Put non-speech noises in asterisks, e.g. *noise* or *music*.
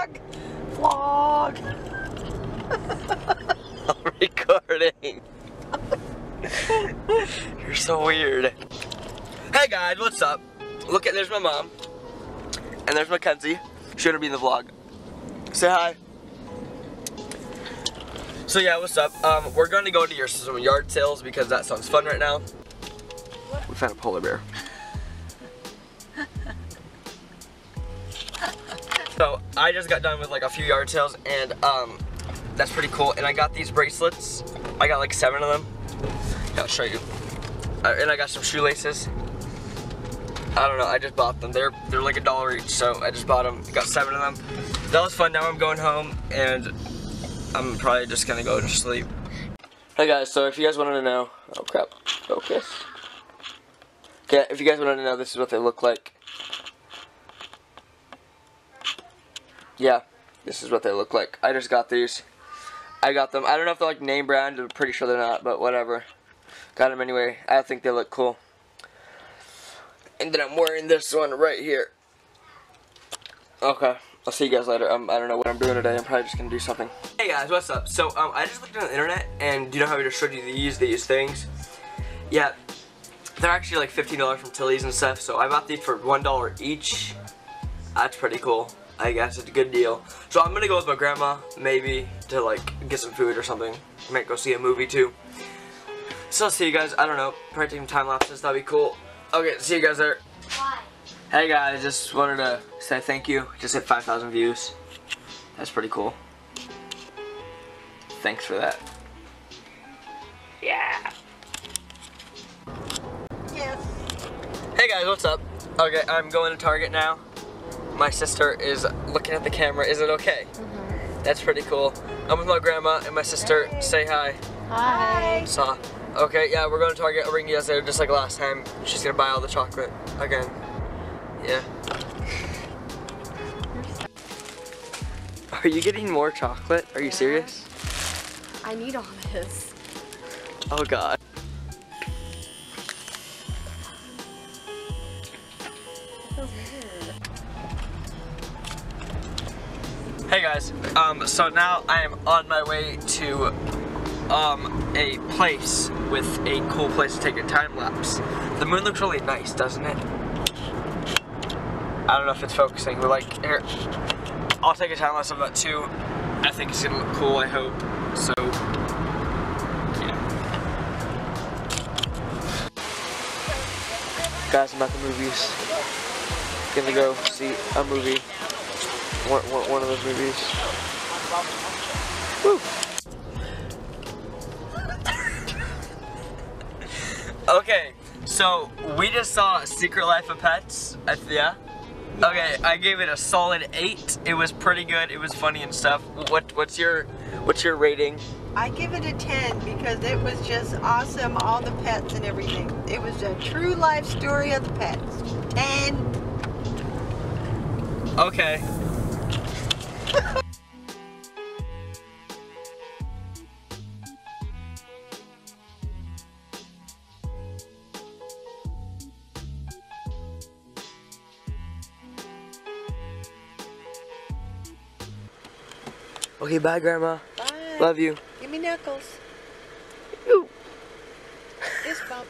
Vlog. *laughs* I'm recording. *laughs* You're so weird. Hey guys, what's up? Look at there's my mom. And there's Mackenzie. Shouldn't be in the vlog. Say hi. So yeah, what's up? Um, we're going to go to your some yard sales because that sounds fun right now. We found a polar bear. So I just got done with like a few yard sales and um, that's pretty cool. And I got these bracelets. I got like seven of them. I'll show you. Uh, and I got some shoelaces. I don't know, I just bought them. They're they're like a dollar each, so I just bought them. Got seven of them. That was fun. Now I'm going home and I'm probably just gonna go to sleep. Hey guys, so if you guys wanted to know, oh crap, focus. Okay, if you guys wanted to know, this is what they look like. Yeah, this is what they look like. I just got these. I got them. I don't know if they're like name brand. I'm pretty sure they're not, but whatever. Got them anyway. I think they look cool. And then I'm wearing this one right here. Okay. I'll see you guys later. Um, I don't know what I'm doing today. I'm probably just gonna do something. Hey guys, what's up? So um, I just looked on the internet, and you know how I just showed you these these things? Yeah, they're actually like $15 from Tilly's and stuff. So I bought these for one dollar each. That's pretty cool. I guess it's a good deal. So I'm gonna go with my grandma, maybe to like get some food or something. Might go see a movie too. So I'll see you guys. I don't know. Probably take some time lapses. That'd be cool. Okay, see you guys there. Why? Hey guys, just wanted to say thank you. Just hit 5,000 views. That's pretty cool. Thanks for that. Yeah. Yes. Hey guys, what's up? Okay, I'm going to Target now. My sister is looking at the camera. Is it okay? Mm-hmm. That's pretty cool. I'm with my grandma and my sister. Hey. Say hi. Hi. Saw. Okay, yeah, we're going to Target. I'll bring you guys there just like last time. She's gonna buy all the chocolate again. Yeah. *laughs* Are you getting more chocolate? Are you serious? I need all this. Oh god. Hey guys, um, so now I am on my way to um, a place with a cool place to take a time lapse. The moon looks really nice, doesn't it? I don't know if it's focusing, but like, here, I'll take a time lapse of that too. I think it's gonna look cool, I hope. So, yeah. Guys, I'm at the movies. Gonna go see a movie. One, one, one of those movies. Woo! *laughs* okay, so we just saw Secret Life of Pets. I, yeah. Okay, I gave it a solid eight. It was pretty good. It was funny and stuff. What what's your what's your rating? I give it a 10 because it was just awesome, all the pets and everything. It was a true life story of the pets. 10. Okay. Okay, bye, Grandma. Bye. Love you. Give me knuckles. Ooh. Bump.